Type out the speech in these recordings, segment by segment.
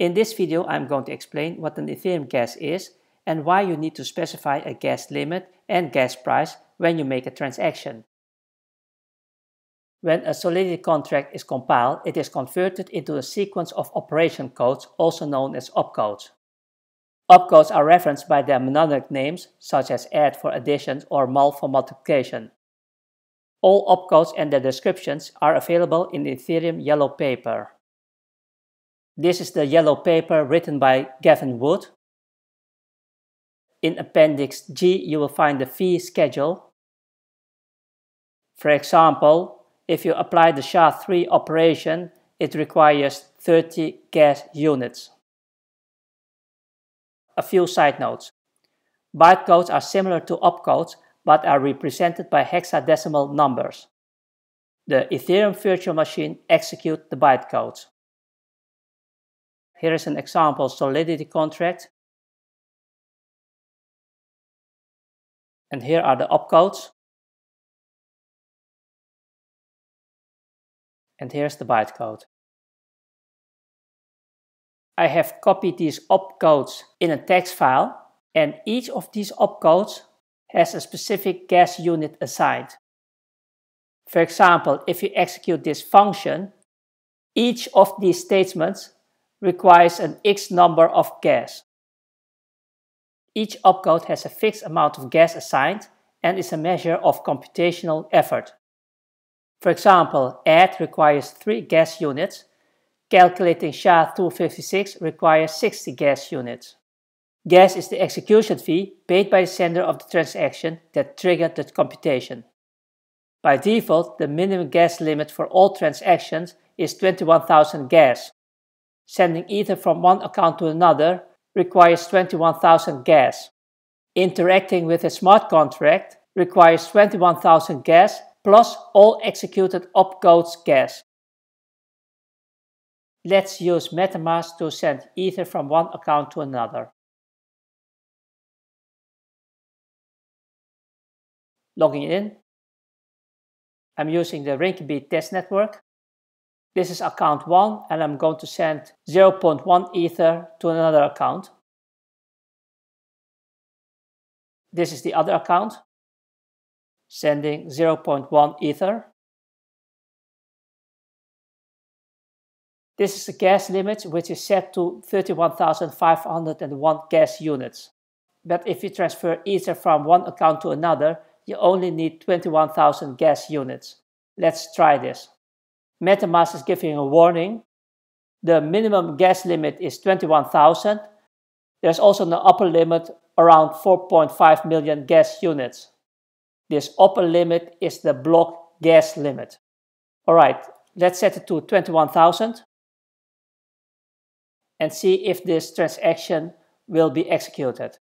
In this video, I'm going to explain what an Ethereum gas is and why you need to specify a gas limit and gas price when you make a transaction. When a Solidity contract is compiled, it is converted into a sequence of operation codes, also known as opcodes. Opcodes are referenced by their mnemonic names, such as add for addition or mul for multiplication. All opcodes and their descriptions are available in the Ethereum Yellow Paper. This is the yellow paper written by Gavin Wood. In Appendix G, you will find the fee schedule. For example, if you apply the SHA-3 operation, it requires 30 gas units. A few side notes. Bytecodes are similar to opcodes, but are represented by hexadecimal numbers. The Ethereum virtual machine executes the bytecodes. Here is an example Solidity contract. And here are the opcodes. And here's the bytecode. I have copied these opcodes in a text file and each of these opcodes has a specific gas unit assigned. For example, if you execute this function, each of these statements requires an X number of gas. Each opcode has a fixed amount of gas assigned and is a measure of computational effort. For example, add requires 3 gas units, calculating SHA-256 requires 60 gas units. Gas is the execution fee paid by the sender of the transaction that triggered the computation. By default, the minimum gas limit for all transactions is 21,000 gas, Sending Ether from one account to another requires 21,000 gas. Interacting with a smart contract requires 21,000 gas plus all executed opcodes gas. Let's use MetaMask to send Ether from one account to another. Logging in. I'm using the Rinkeby test network. This is account 1 and I'm going to send 0.1 Ether to another account. This is the other account, sending 0.1 Ether. This is the gas limit which is set to 31,501 gas units. But if you transfer Ether from one account to another, you only need 21,000 gas units. Let's try this. MetaMask is giving a warning. The minimum gas limit is 21,000. There's also an upper limit around 4.5 million gas units. This upper limit is the block gas limit. All right, let's set it to 21,000 and see if this transaction will be executed.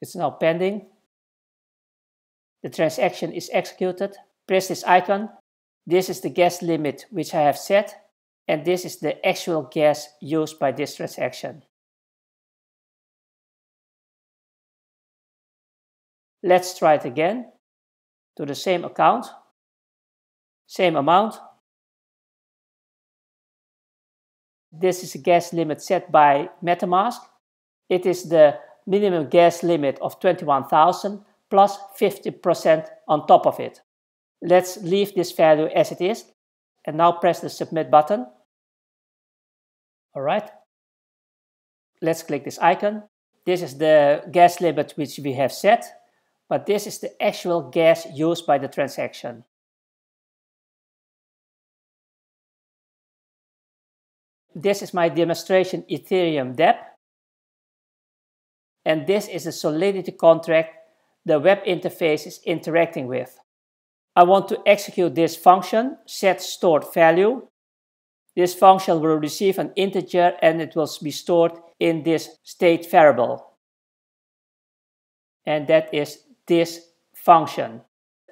It's now pending. The transaction is executed press this icon. This is the gas limit which I have set and this is the actual gas used by this transaction. Let's try it again to the same account, same amount. This is a gas limit set by MetaMask. It is the minimum gas limit of 21,000 plus 50% on top of it. Let's leave this value as it is and now press the submit button. All right. Let's click this icon. This is the gas limit which we have set, but this is the actual gas used by the transaction. This is my demonstration Ethereum dApp. And this is the Solidity contract the web interface is interacting with. I want to execute this function, set stored value. This function will receive an integer and it will be stored in this state variable. And that is this function.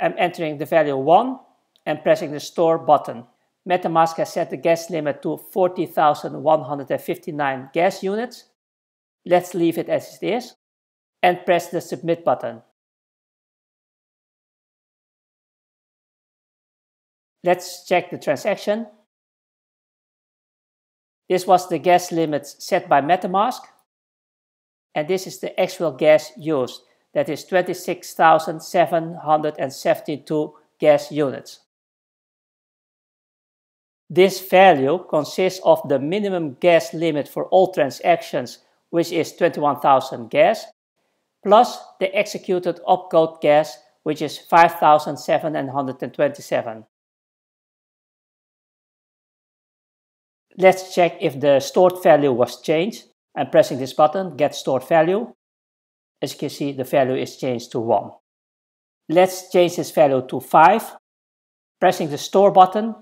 I'm entering the value 1 and pressing the store button. MetaMask has set the gas limit to 40,159 gas units. Let's leave it as it is and press the submit button. Let's check the transaction. This was the gas limit set by MetaMask. And this is the actual gas used. That is 26,772 gas units. This value consists of the minimum gas limit for all transactions, which is 21,000 gas, plus the executed opcode gas, which is 5,727. Let's check if the stored value was changed. I'm pressing this button, get stored value. As you can see, the value is changed to 1. Let's change this value to 5. Pressing the store button,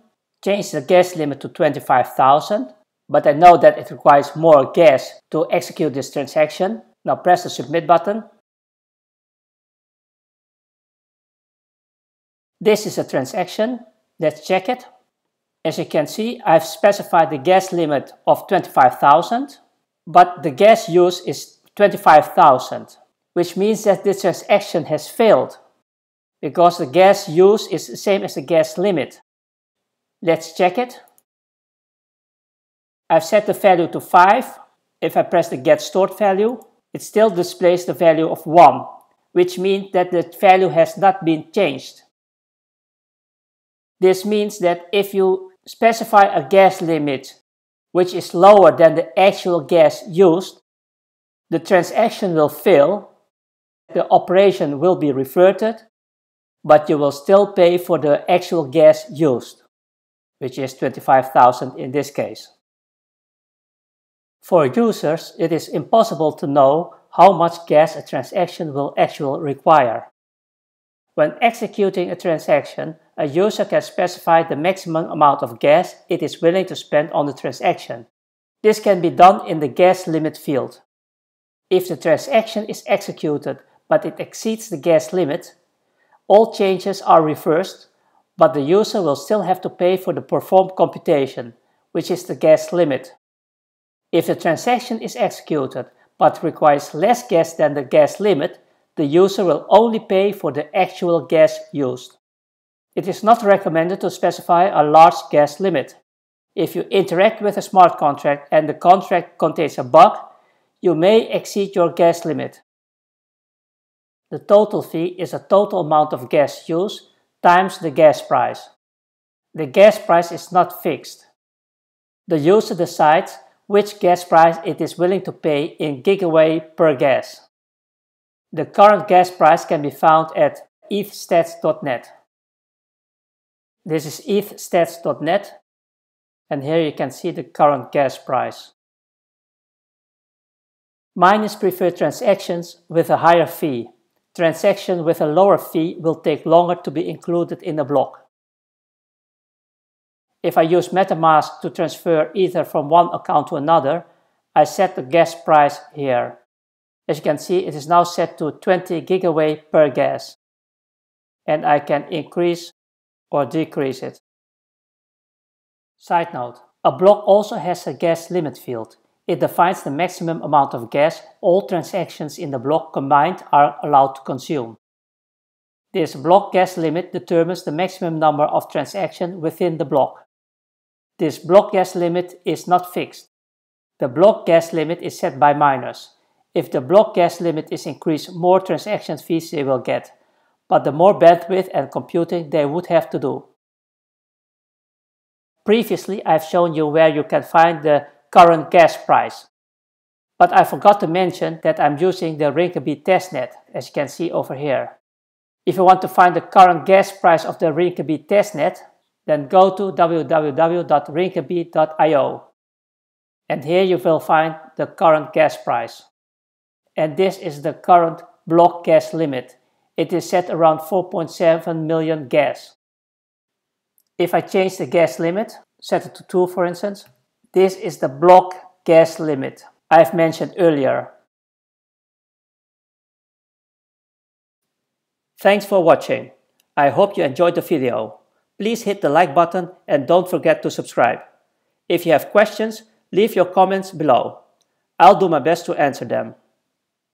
change the gas limit to 25,000. But I know that it requires more gas to execute this transaction. Now press the submit button. This is a transaction. Let's check it. As you can see, I've specified the gas limit of 25,000, but the gas use is 25,000, which means that this transaction has failed because the gas use is the same as the gas limit. Let's check it. I've set the value to 5. If I press the get stored value, it still displays the value of 1, which means that the value has not been changed. This means that if you specify a gas limit which is lower than the actual gas used, the transaction will fail, the operation will be reverted, but you will still pay for the actual gas used, which is 25,000 in this case. For users, it is impossible to know how much gas a transaction will actually require. When executing a transaction, a user can specify the maximum amount of gas it is willing to spend on the transaction. This can be done in the gas limit field. If the transaction is executed but it exceeds the gas limit, all changes are reversed, but the user will still have to pay for the performed computation, which is the gas limit. If the transaction is executed but requires less gas than the gas limit, the user will only pay for the actual gas used. It is not recommended to specify a large gas limit. If you interact with a smart contract and the contract contains a bug, you may exceed your gas limit. The total fee is a total amount of gas used times the gas price. The gas price is not fixed. The user decides which gas price it is willing to pay in gigawei per gas. The current gas price can be found at ethstats.net. This is ethstats.net and here you can see the current gas price. Miners prefer transactions with a higher fee. Transaction with a lower fee will take longer to be included in the block. If I use MetaMask to transfer Ether from one account to another, I set the gas price here. As you can see, it is now set to 20 gigawei per gas. And I can increase or decrease it. Side note, a block also has a gas limit field. It defines the maximum amount of gas all transactions in the block combined are allowed to consume. This block gas limit determines the maximum number of transactions within the block. This block gas limit is not fixed. The block gas limit is set by miners. If the block gas limit is increased, more transaction fees they will get, but the more bandwidth and computing they would have to do. Previously, I've shown you where you can find the current gas price. But I forgot to mention that I'm using the Rinkeby testnet, as you can see over here. If you want to find the current gas price of the Rinkeby testnet, then go to www.rinkeby.io. And here you will find the current gas price and this is the current block gas limit. It is set around 4.7 million gas. If I change the gas limit, set it to 2 for instance, this is the block gas limit I've mentioned earlier. Thanks for watching. I hope you enjoyed the video. Please hit the like button and don't forget to subscribe. If you have questions, leave your comments below. I'll do my best to answer them.